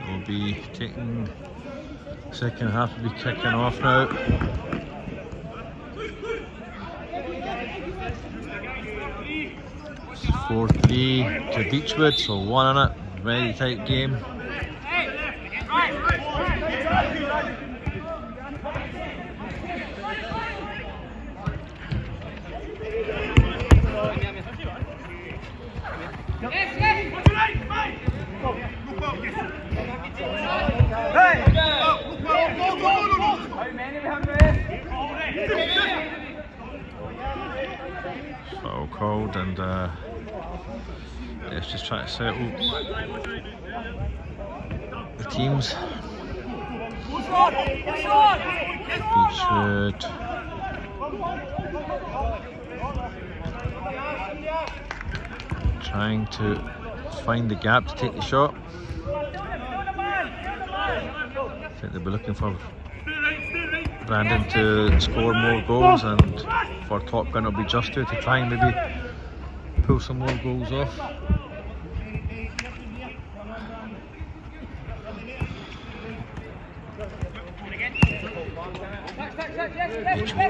We'll be taking second half will be kicking off now. Four three to Beechwood, so one in it. Very tight game. Called and uh, let's just try to settle the teams. Beechwood. Trying to find the gap to take the shot. I think they'll be looking for Brandon to score more goals and for Top Gun it'll be just to to try and maybe pull some more goals off.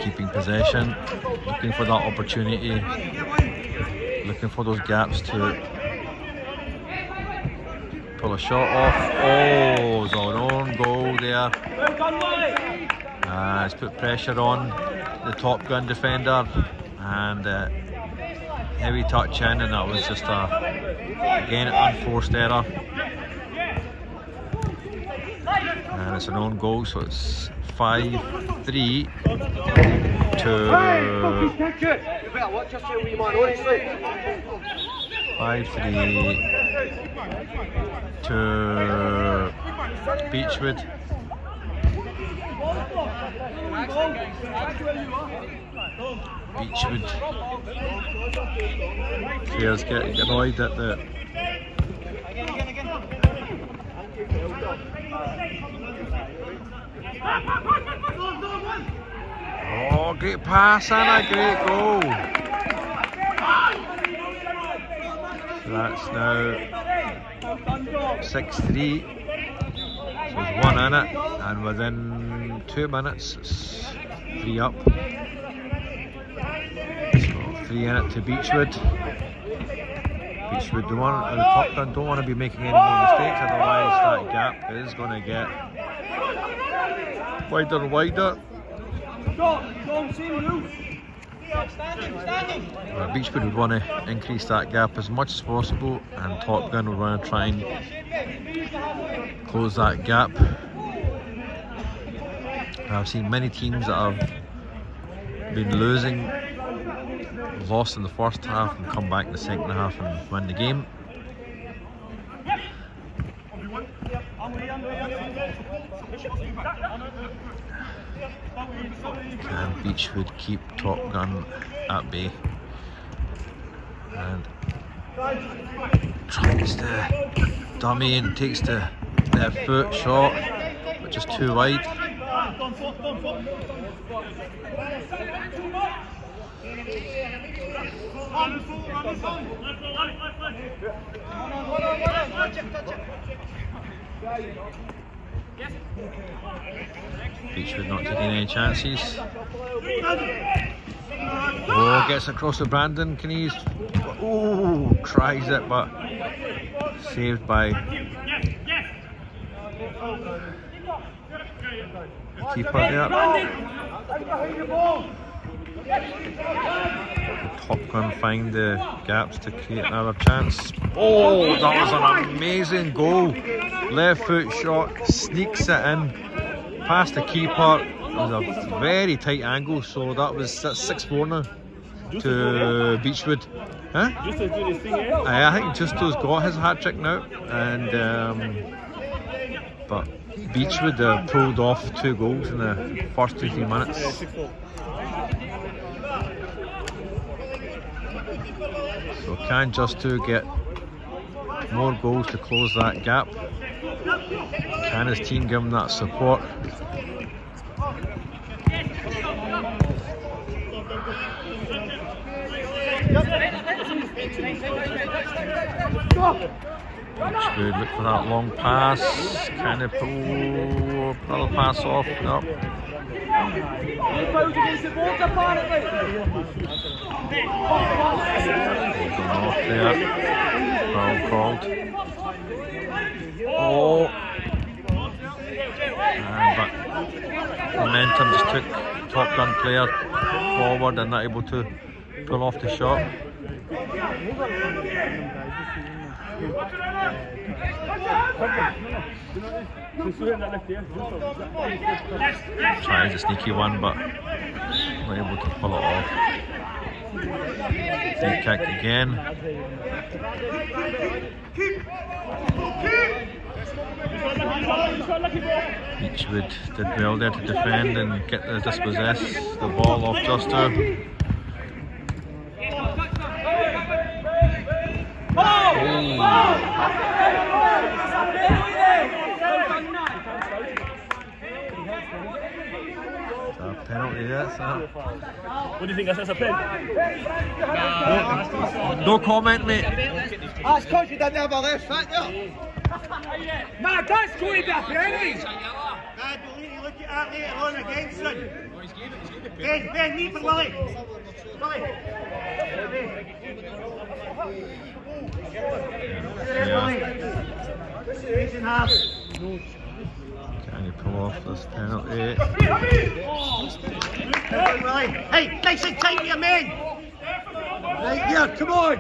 Keeping possession, looking for that opportunity, looking for those gaps to pull a shot off. Oh, it's an own goal there. Uh, it's put pressure on the Top Gun defender and uh, heavy touch in and that was just a, again, unforced error. And it's an own goal, so it's 5 3 to 5 3 to Beechwood. Beechwood players get annoyed at the Oh, great pass and a great goal. That's now 6-3. So there's one in it and within two minutes it's three up. So three in it to Beechwood. Beechwood don't want, the gun don't want to be making any more mistakes otherwise that gap is going to get wider and wider. Uh, Beechwood would want to increase that gap as much as possible and Top Gun would want to try and close that gap. I've seen many teams that have been losing, lost in the first half and come back in the second half and win the game. Can Beechwood keep Top Gun at bay? And tries to dummy and takes the left foot shot, but just too wide. Beechwood not taking any chances. Oh, gets across to Brandon. Can he? Oh, tries it, but saved by the keeper there. The Top Gun find the gaps to create another chance. Oh, that was an amazing goal. Left foot shot, sneaks it in, past the keeper. It was a very tight angle, so that was that's 6 4 now to Beechwood. Huh? I, I think Justo's got his hat trick now, and um, but Beechwood uh, pulled off two goals in the first two three minutes. So can just to get more goals to close that gap? Can his team give him that support? Good, look for that long pass. Can they pull another pass off? No. Off there. Foul called. Oh. But momentum just took Top Gun player forward and not able to pull off the shot. Tries a sneaky one, but not able to pull it off. Free kick again. Beechwood did well there to defend and get the dispossess the ball off Juster. Penalty, that's that. What do you think? That's a pen? No, no comment, mate. That's because you didn't have a left foot there. Nah, that's going back, anyway. I believe you look at that later on against him. Ben, Ben, leave for Willie. Willie. Yeah. Can you pull off this penalty? Hey, nice and tight, your man. Right here, come on.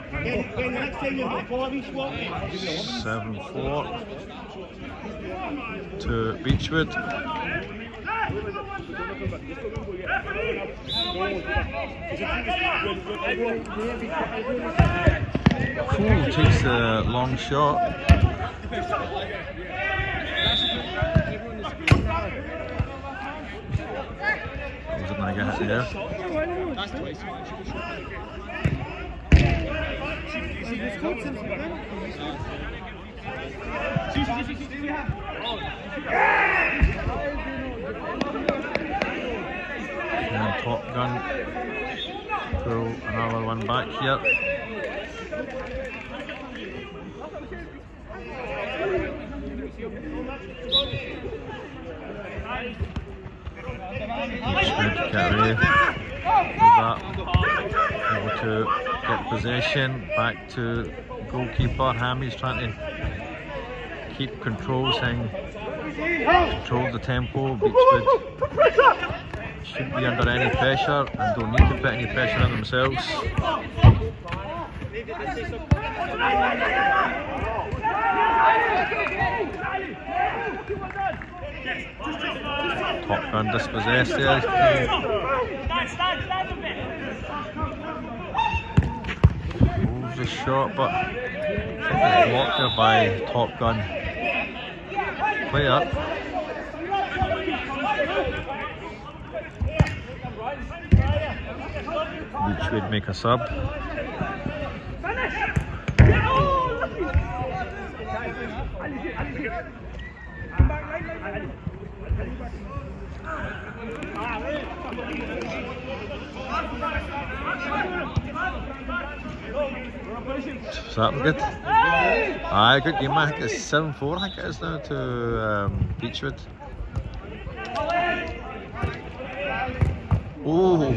Seven four to Beechwood. Cool takes a long shot. Wasn't going to get it there. And Top Gun pull another one back here. Get that. Able to get possession back to goalkeeper. Hammy's trying to keep control, saying control the tempo. Beechwood shouldn't be under any pressure and don't need to put any pressure on themselves. Top gun dispossessed there. Pulls the shot, but blocked there by Top Gun player. Which would make a sub. Is that good? Aye, good game. I it's 7 4, I think it is now to um, Beechwood. Oh,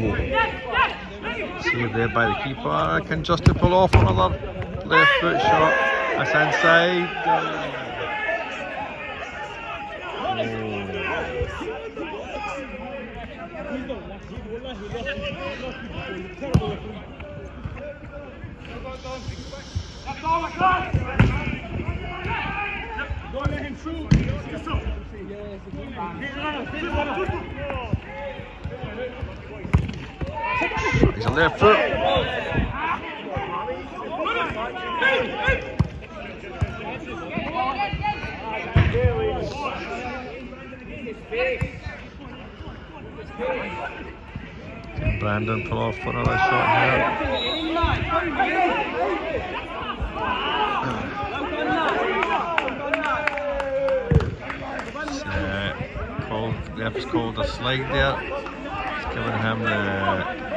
saved there by the keeper. Can Justin pull off another left foot shot? That's inside. He's a left foot. Brandon pull off for another shot here? It's, uh, called, the called a slide there. It's giving him the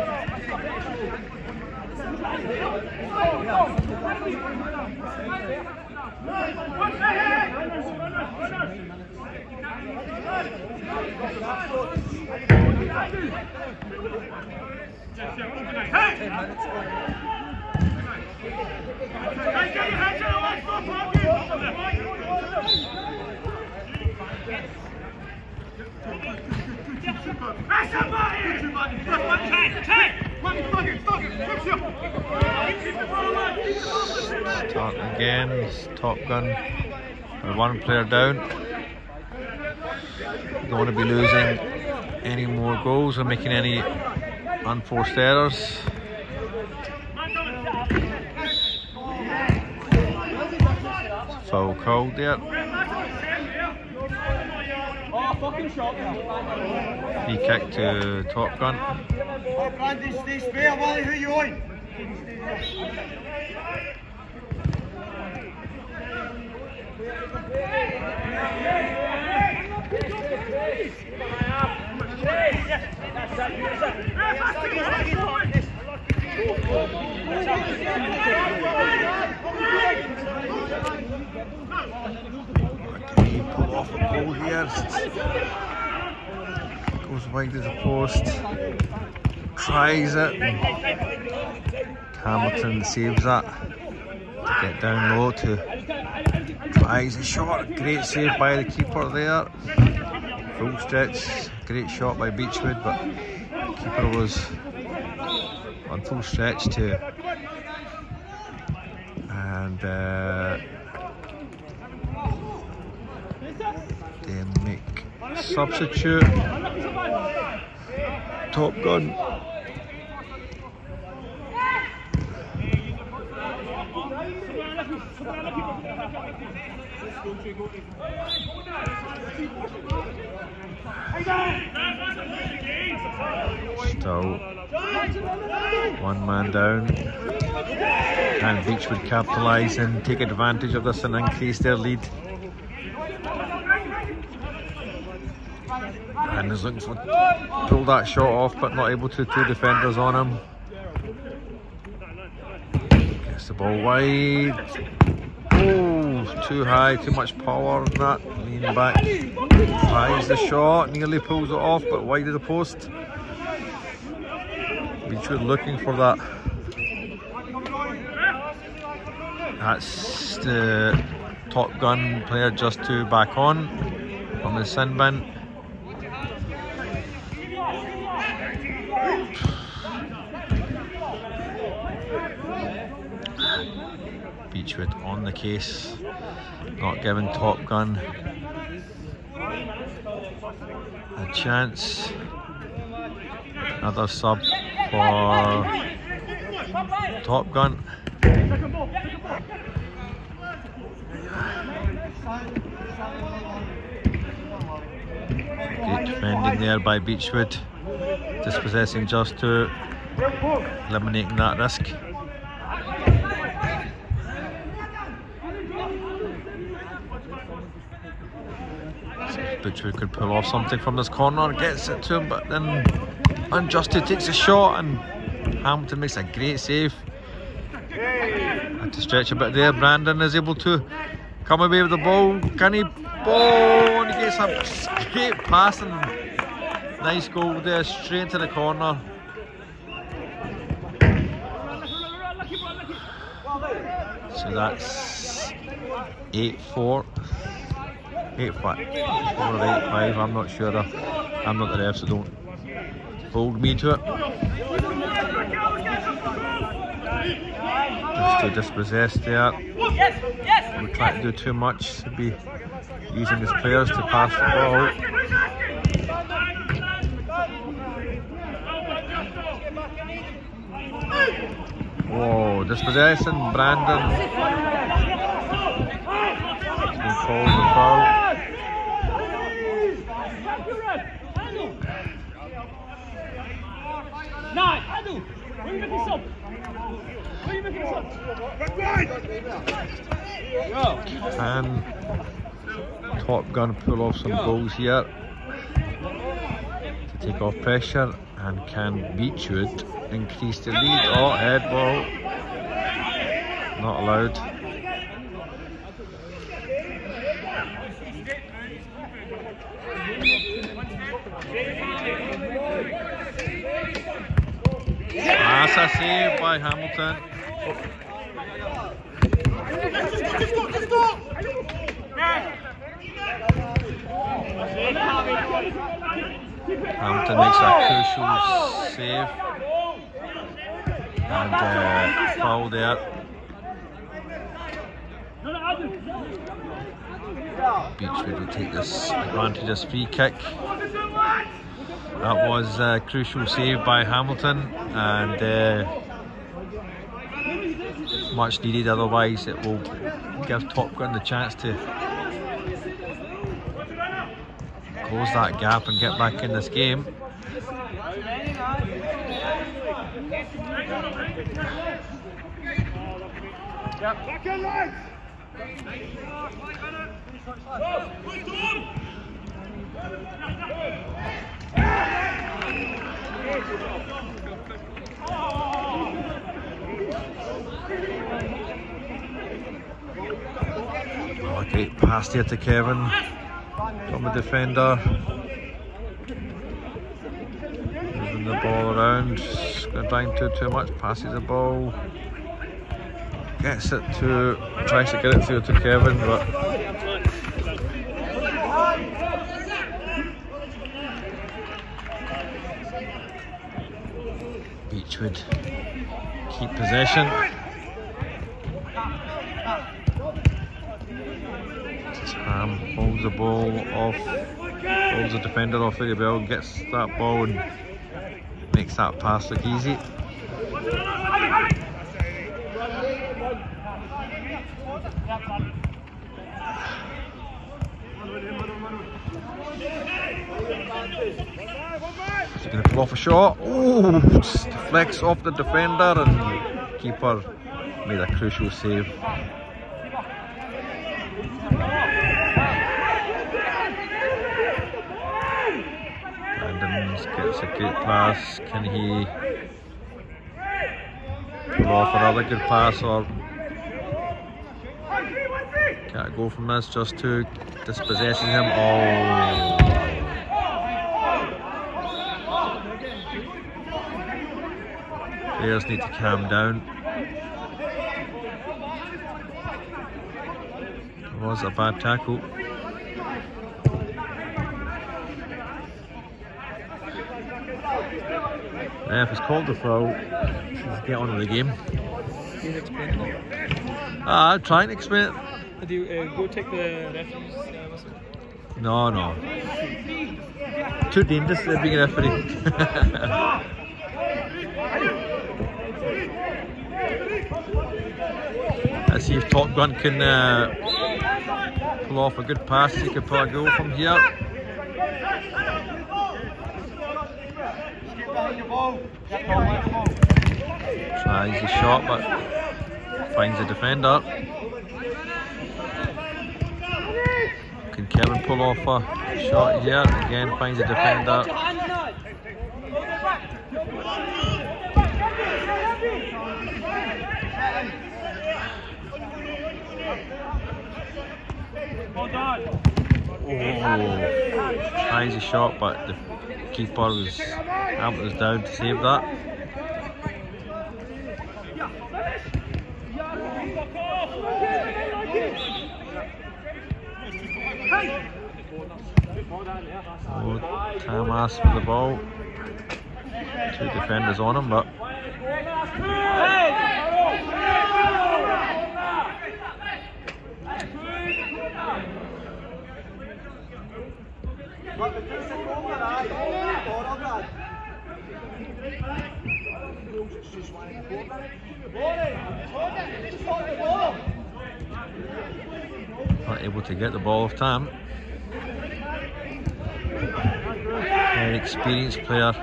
Somebody! Somebody! Take! Take! Starting again, it's Top Gun. With one player down. Don't want to be losing any more goals or making any unforced errors. Foul called there. Free kick to Top Gun. Oh, Brandon, stay square, Wally, who you on? Can he pull off a goal here? Goes wide of the post. Tries it. Hamilton saves that. Get down low to tries a shot. Great save by the keeper there. Full stretch. Great shot by Beechwood, but keeper was on full stretch to and uh, they make substitute Top Gun. Still one man down. And Beechwood capitalise and take advantage of this and increase their lead and is looking pull that shot off but not able to two defenders on him. Gets the ball wide. Oh too high too much power on that. Lean back. Tries the shot nearly pulls it off but wide of the post. Beechwood looking for that. That's the Top Gun player just to back on from the sin bin Beechwood on the case, not giving Top Gun a chance. Another sub for Top Gun. Good defending there by Beechwood, dispossessing just to eliminating that risk. Beechwood could pull off something from this corner, gets it to him, but then Unjusted takes a shot and Hamilton makes a great save. Had to stretch a bit there. Brandon is able to come away with the ball. Can he? Ball! And he gets a great pass and nice goal there, straight into the corner. So that's 8 4. 8 5. or 8 5, I'm not sure. I'm not the ref, so don't hold me to it. Just to dispossess there. We're trying to do too much to be using his players to pass the ball. Whoa, dispossessing Brandon. He's been called the foul. Nine, Adu, where you making sub? Where you making sub? Can Top Gun pull off some goals here to take off pressure? And can Beechwood increase the lead? Oh, head ball. Not allowed. That's a save by Hamilton. Hamilton makes a crucial save. And uh, foul there. Beechwood will take this advantage as free kick. That was a crucial save by Hamilton and uh, much needed otherwise it will give Top Gun the chance to close that gap and get back in this game. Back in! Oh, great pass here to Kevin from the defender. Moving the ball around, down to too much, passes the ball. Gets it to, tries to get it through to Kevin, but Beechwood keep possession. Holds the ball off, holds the defender off the ball, gets that ball and makes that pass look easy. He's going to pull off a shot. Oh, deflects off the defender and keeper made a crucial save. Brandon gets a good pass. Can he pull off another good pass or can't go from this just to dispossessing him? Oh. Players need to calm down. It was a bad tackle. Yeah, if it's called a foul, let's get on with the game. Can explain it? Ah, I'm trying to explain it. Do you uh, go take the referee's uh, whistle? No, no. Too dangerous uh, being a referee. Let's see if Top Gun can uh, pull off a good pass. He could a goal from here. Tries the shot, but finds the defender. Can Kevin pull off a shot here? Again, finds the defender. Oh, tries a shot, but the keeper was was down to save that. Oh, Tamas with the ball. Two defenders on him, but not able to get the ball off Tam. Very experienced player.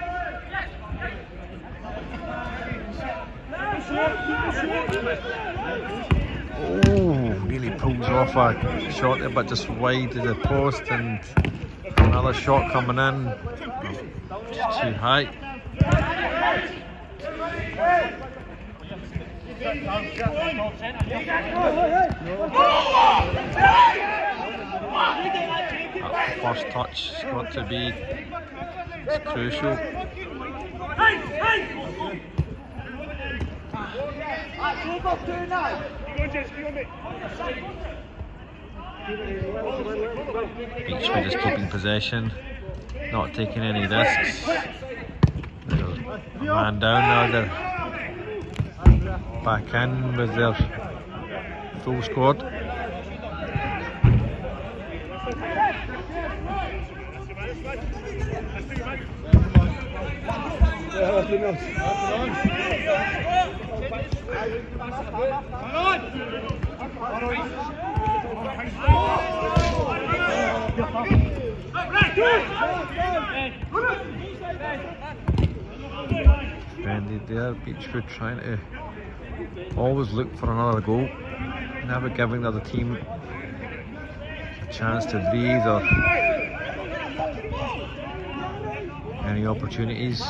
Oh, nearly pulls off a shot there, but just wide of the post, and another shot coming in. Too high. That first touch has got to be it's crucial. Beechwood just keeping possession, not taking any risks. Man down now, they're back in with their full squad. Defended there, Beechwood trying to always look for another goal, never giving the other team a chance to breathe or any opportunities.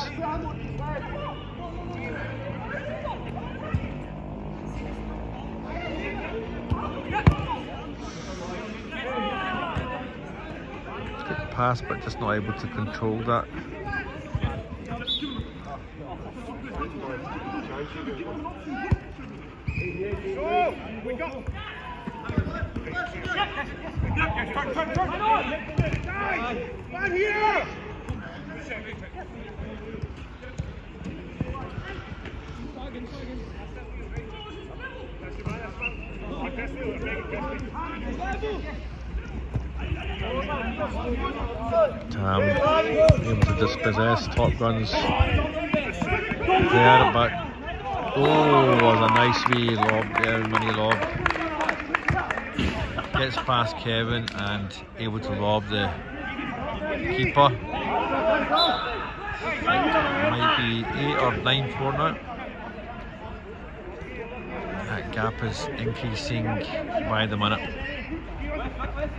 Good pass, but just not able to control that. Here! Um, able to dispossess top guns there, but oh, was a nice wee lob there, mini lob. Gets past Kevin and able to lob the keeper. Might be eight or nine for now. That gap is increasing by the minute.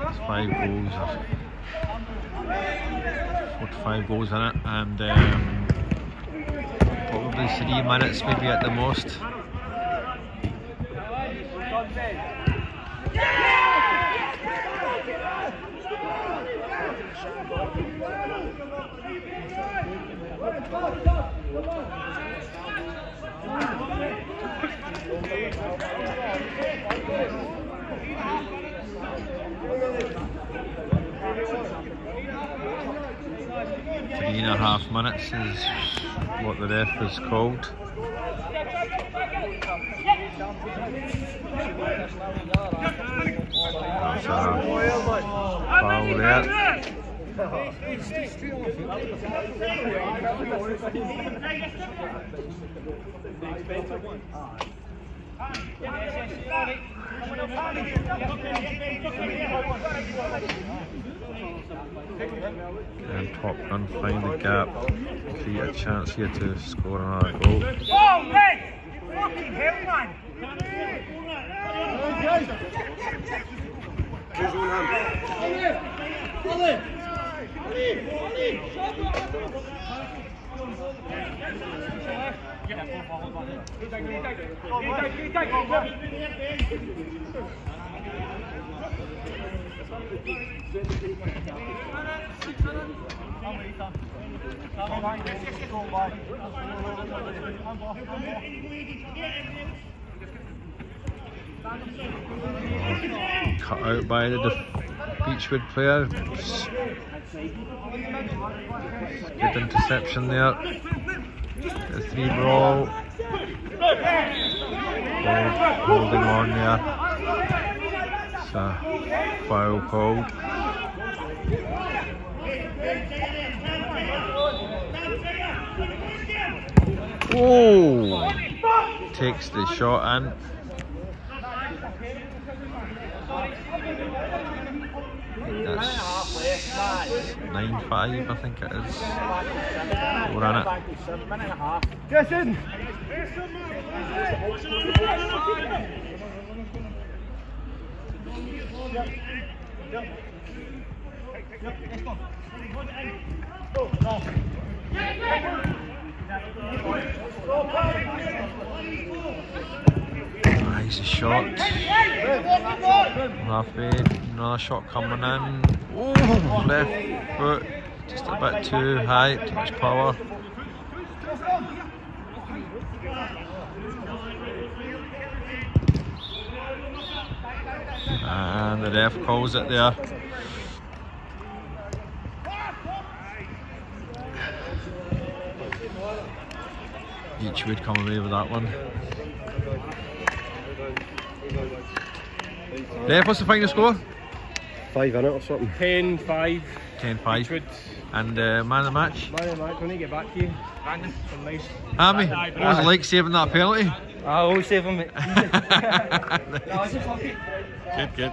It's five goals or four to five goals in it and um, probably three minutes maybe at the most. Three and a half minutes is what the ref is called. That's foul there. And Top Gun find the gap, create a chance here to score another goal. Oh, Ray! Fucking hell, man! Cut out by the Beechwood player. Good interception there. The three ball. Holding on there. It's a foul call. Oh! Takes the shot in. That's nine five, I think it is. We're in it. Jason! Nice shot. Rafi, another shot coming in. Oh, left foot, just a bit too high, too much power. And the ref calls it there. Each would come away with that one. Ref, what's the final score? Five in it or something. 10 5. 10 5. Beechwood. And uh, man of the match? Man, Matt, when I get back to you, Brandon, some nice. Hammy, what was it like saving that penalty? I always save him. good, good.